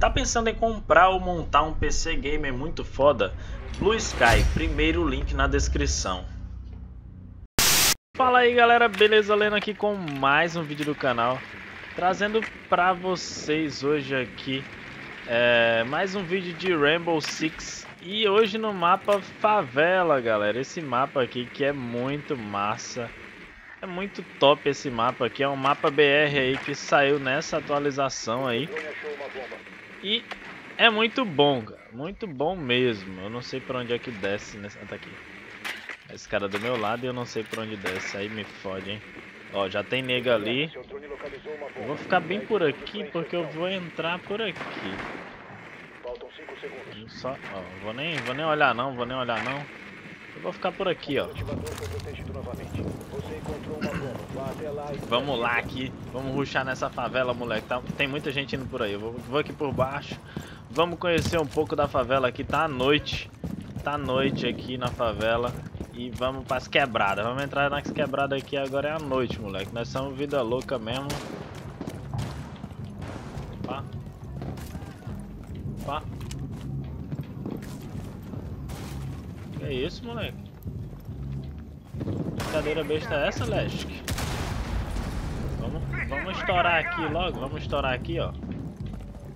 Tá pensando em comprar ou montar um PC gamer muito foda? Blue Sky, primeiro link na descrição. Fala aí galera, beleza? Lendo aqui com mais um vídeo do canal Trazendo pra vocês hoje aqui é, mais um vídeo de Rainbow Six E hoje no mapa Favela galera Esse mapa aqui que é muito massa É muito top esse mapa aqui É um mapa BR aí que saiu nessa atualização aí e é muito bom, cara. Muito bom mesmo. Eu não sei pra onde é que desce nessa. Ah, tá aqui. Esse cara do meu lado e eu não sei pra onde desce. Aí me fode, hein. Ó, já tem nega ali. Eu vou ficar bem por aqui porque eu vou entrar por aqui. Só, ó, vou nem, vou nem olhar não, vou nem olhar não. Eu vou ficar por aqui, ó. Vamos lá aqui. Vamos ruxar nessa favela, moleque. Tá, tem muita gente indo por aí. Eu vou, vou aqui por baixo. Vamos conhecer um pouco da favela aqui. Tá à noite. Tá à noite aqui na favela. E vamos para as quebradas. Vamos entrar nas quebradas aqui agora é à noite, moleque. Nós somos vida louca mesmo. Opa. Opa. É isso, moleque? Brincadeira besta é essa, Lesk? Vamos, vamos estourar aqui logo, vamos estourar aqui, ó.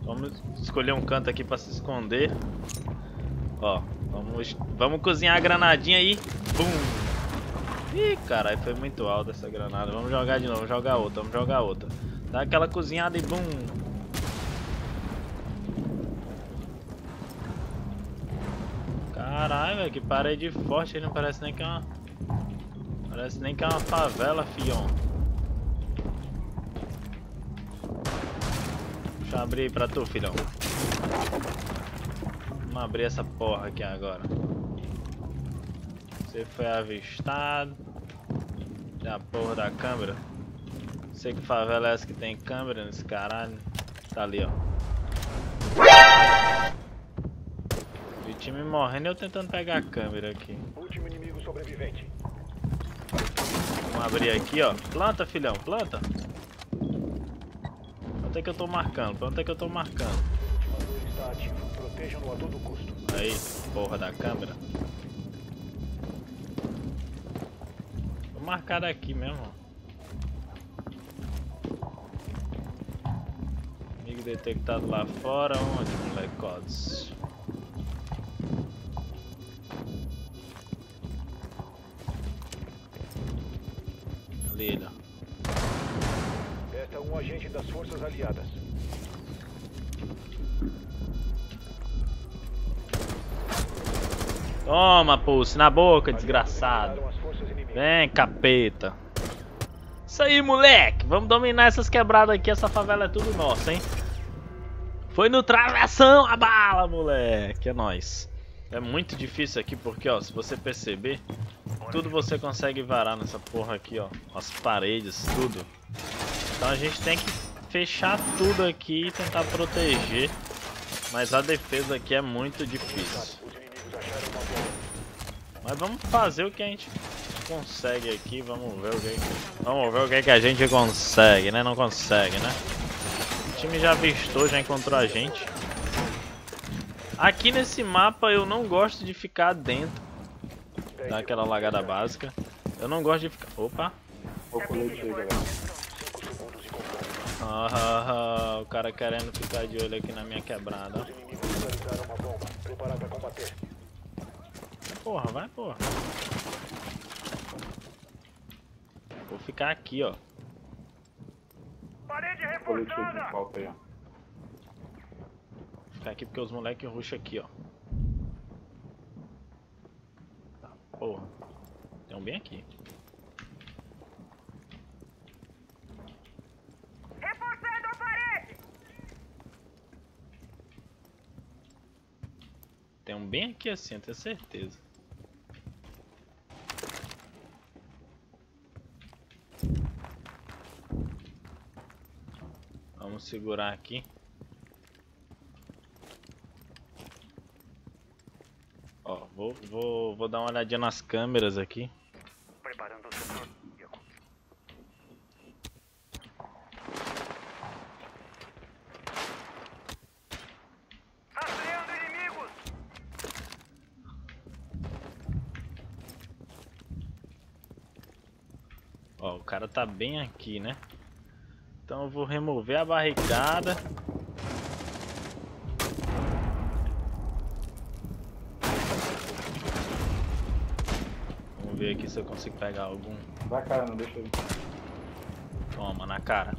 Vamos escolher um canto aqui pra se esconder. Ó, vamos, vamos cozinhar a granadinha aí. Bum! Ih, caralho, foi muito alta essa granada. Vamos jogar de novo, jogar outra, vamos jogar outra. Dá aquela cozinhada e bum! Caralho, velho, que parede forte aí, não parece nem que é uma... Parece nem que é uma favela, fião. Deixa eu abrir pra tu, filhão. Vamos abrir essa porra aqui agora. Você foi avistado. Tem a porra da câmera. Sei que favela é essa que tem câmera nesse caralho. Tá ali, ó. Time morrendo e eu tentando pegar a câmera aqui. Último inimigo sobrevivente. Vamos abrir aqui, ó. Planta, filhão, planta. Quanto é que eu tô marcando? Quanto é que eu tô marcando? Aí, porra da câmera. Vou marcar daqui mesmo, Amigo detectado lá fora. Onde, molecotes? Toma, pulse, na boca, desgraçado. Vem, capeta. Isso aí, moleque. Vamos dominar essas quebradas aqui. Essa favela é tudo nossa, hein? Foi no travessão a bala, moleque. É nóis. É muito difícil aqui porque, ó, se você perceber, tudo você consegue varar nessa porra aqui, ó. As paredes, tudo. Então a gente tem que fechar tudo aqui e tentar proteger. Mas a defesa aqui é muito difícil. Mas vamos fazer o que a gente consegue aqui. Vamos ver o que, vamos ver o que, que a gente consegue, né? Não consegue, né? O time já avistou, já encontrou a gente. Aqui nesse mapa eu não gosto de ficar dentro Dá aquela lagada básica. Eu não gosto de ficar... Opa! Ah, ah, ah, o cara querendo ficar de olho aqui na minha quebrada. Porra, vai porra. Vou ficar aqui, ó. Parede reforçada! Vou ficar aqui porque os moleques ruxam aqui, ó. Porra. Tem um bem aqui. Reforçando a parede! Tem um bem aqui assim, eu tenho certeza. Vamos segurar aqui. Ó, vou, vou, vou dar uma olhadinha nas câmeras aqui. Ó, o cara tá bem aqui, né? Então eu vou remover a barricada. Vamos ver aqui se eu consigo pegar algum. Dá cara, não deixa ele. Toma, na cara.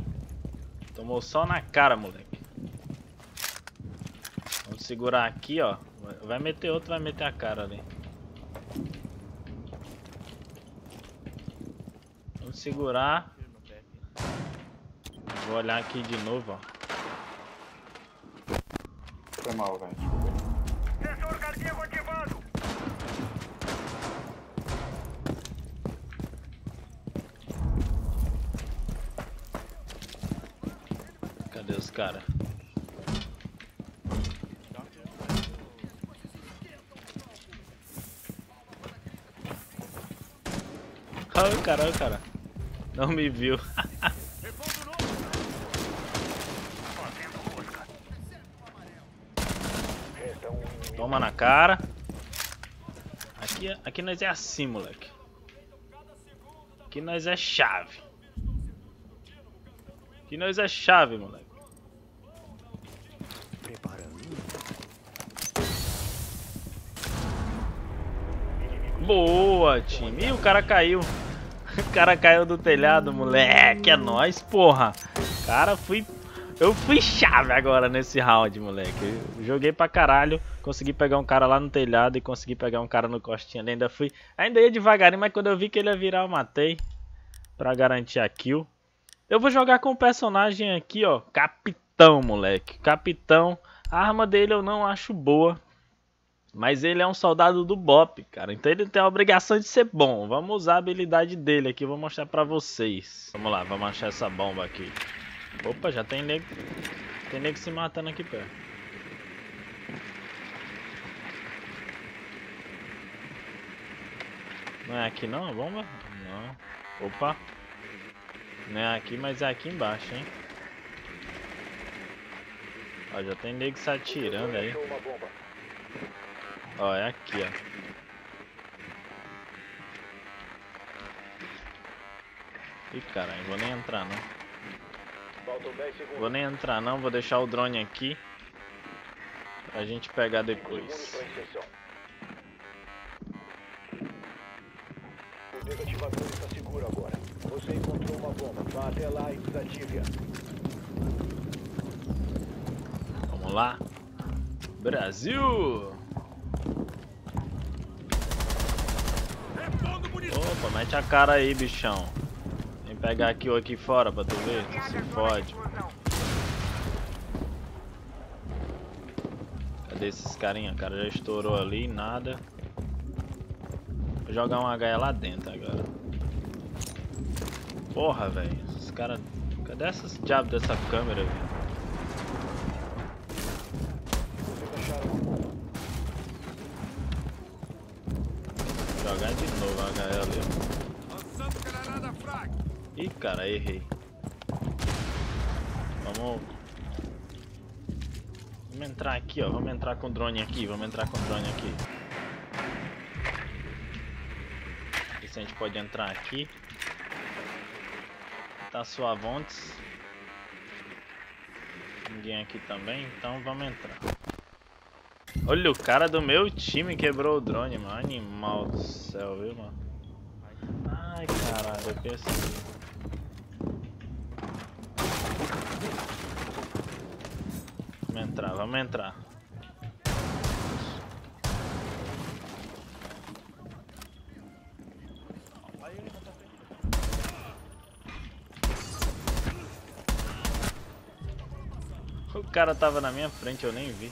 Tomou só na cara, moleque. Vamos segurar aqui, ó. Vai meter outro, vai meter a cara ali. Vamos segurar. Vou olhar aqui de novo, ó. Foi mal, velho. Sensor cardíaco ativado. Cadê os caras? Olha o cara, olha o cara. Não me viu. cara. Aqui, aqui nós é assim, moleque. Aqui nós é chave. Aqui nós é chave, moleque. Boa, time. Ih, o cara caiu. O cara caiu do telhado, moleque. É nóis, porra. Cara, fui. Eu fui chave agora nesse round, moleque. Joguei pra caralho. Consegui pegar um cara lá no telhado e consegui pegar um cara no costinha. ali. Ainda fui. Ainda ia devagarinho, mas quando eu vi que ele ia virar, eu matei. Pra garantir a kill. Eu vou jogar com o personagem aqui, ó. Capitão, moleque. Capitão. A arma dele eu não acho boa. Mas ele é um soldado do Bop, cara. Então ele tem a obrigação de ser bom. Vamos usar a habilidade dele aqui. Vou mostrar pra vocês. Vamos lá, vamos achar essa bomba aqui. Opa, já tem nego. Tem nego se matando aqui perto. Não é aqui não a bomba? Não. Opa. Não é aqui, mas é aqui embaixo, hein? Ó, já tem nego se atirando aí. Ó, é aqui, ó. Ih, caralho, vou nem entrar não. Faltam 10 segundos. Vou nem entrar não, vou deixar o drone aqui. Pra gente pegar depois. O desativador está seguro agora. Você encontrou uma bomba. Vá até lá e desative-a. Vamos lá. Brasil! Opa, mete a cara aí, bichão. Pegar aqui ou aqui fora pra tu ver. Tu se fode. Cadê esses carinha? O cara já estourou ali, nada. Vou jogar um HE lá dentro agora. Porra, velho. Esses caras. Cadê essas diabos dessa câmera, velho? Uma. Jogar de novo a HE ali. Ih, cara, errei. Vamos. Vamos entrar aqui, ó. Vamos entrar com o drone aqui. Vamos entrar com o drone aqui. Ver se a gente pode entrar aqui. Tá suavontes. Ninguém aqui também, então vamos entrar. Olha, o cara do meu time quebrou o drone, mano. Animal do céu, viu, mano? Ai, caralho, eu pensei. Entrar, vamos entrar. O cara tava na minha frente, eu nem vi.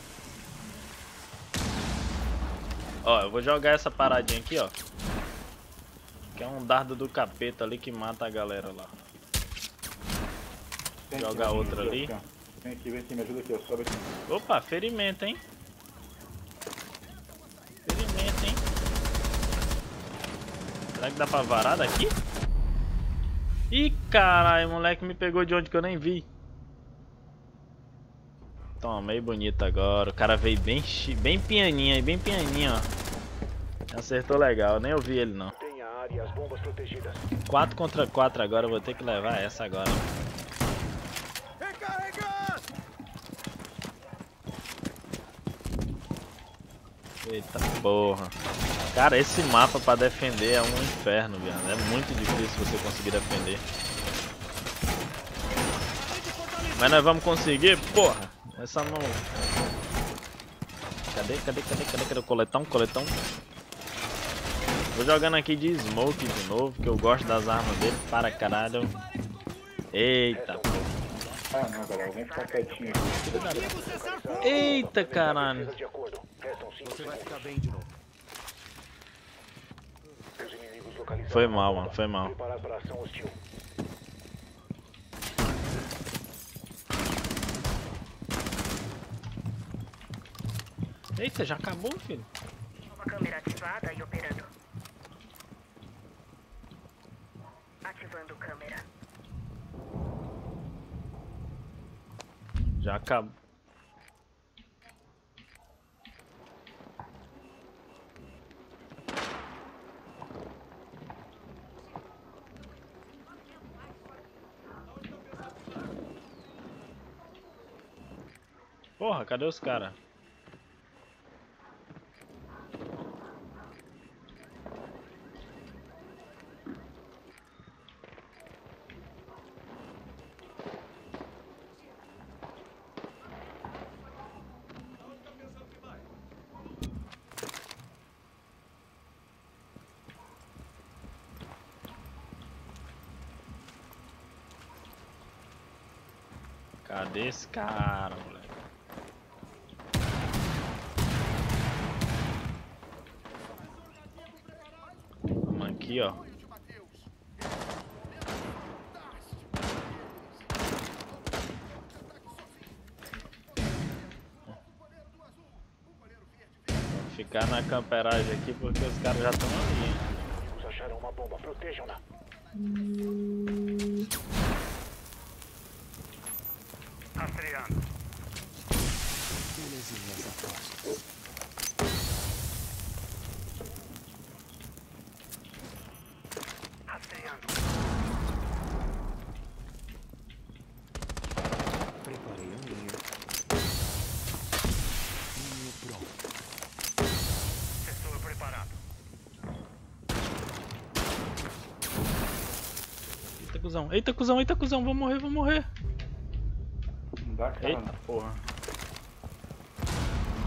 Ó, eu vou jogar essa paradinha aqui, ó. Que é um dardo do capeta ali que mata a galera lá. Tem Joga aqui, outra ali. Vem aqui, vem aqui, me ajuda aqui, ó. Sobe aqui. Opa, ferimento, hein? Ferimento, hein? Será que dá pra varar daqui? Ih, caralho, moleque me pegou de onde que eu nem vi. Toma, meio bonito agora. O cara veio bem, bem pianinho aí, bem pianinho, ó. Acertou legal, nem ouvi ele não. Tenha Prepare as bombas protegidas. 4 contra 4 agora, vou ter que levar essa agora. Eita porra. Cara, esse mapa pra defender é um inferno, viado. É muito difícil você conseguir defender. Mas nós vamos conseguir, porra. Essa não... Cadê, cadê, cadê, cadê, cadê o coletão, coletão? Vou jogando aqui de smoke de novo, que eu gosto das armas dele para caralho. Eita, porra. Ah, não, galera, vem ficar quietinho. Eita, caralho. De acordo. Restam 5 Você vai ficar bem de novo. Os inimigos localizados. Foi mal, mano, foi mal. Preparar para ação hostil. Eita, já acabou, filho? Uma câmera ativada e operando. Ativando câmera. Já acabou. Porra, cadê os caras? Cadê esse cara, moleque? Vamos aqui, ó. Vou ficar na camperagem aqui porque os caras já estão ali, hein? Acharam uma bomba. Protejam-na. Rastreando. Belezinhas apostas. Rastreando. Preparei a minha. Minha pronto. Sensor preparado. Eita, cuzão. Eita, cuzão, eita, cuzão. Vou morrer, vou morrer. Não dá cara, Eita porra.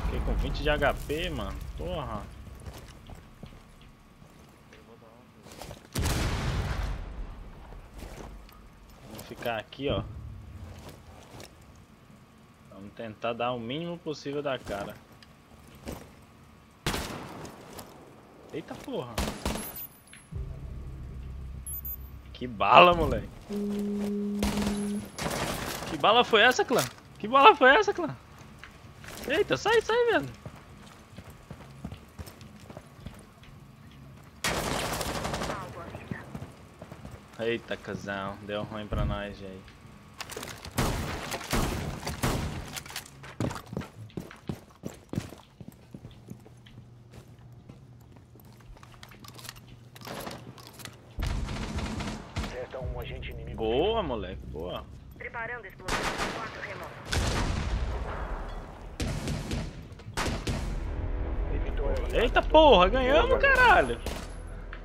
Fiquei com 20 de HP, mano. Porra. Vamos ficar aqui, ó. Vamos tentar dar o mínimo possível da cara. Eita porra. Que bala, moleque. Que bala foi essa, clã? Que bala foi essa, clã? Eita, sai, sai, velho. Eita, casal. Deu ruim pra nós, aí. Resta um agente inimigo. Boa, moleque, boa. Preparando explosão. Quatro remoto. Eita porra, ganhamos, caralho.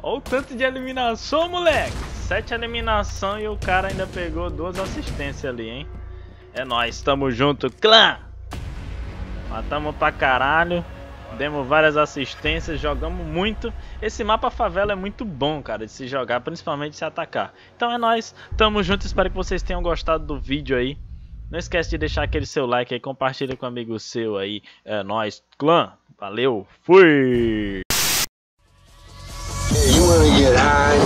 Olha o tanto de eliminação, moleque. Sete eliminação e o cara ainda pegou duas assistências ali, hein. É nóis, tamo junto, clã. Matamos pra caralho. Demos várias assistências, jogamos muito. Esse mapa favela é muito bom, cara, de se jogar, principalmente se atacar. Então é nóis, tamo junto, espero que vocês tenham gostado do vídeo aí. Não esquece de deixar aquele seu like aí, compartilha com um amigo seu aí. É nóis, clã. Valeu, fui! You wanna get high,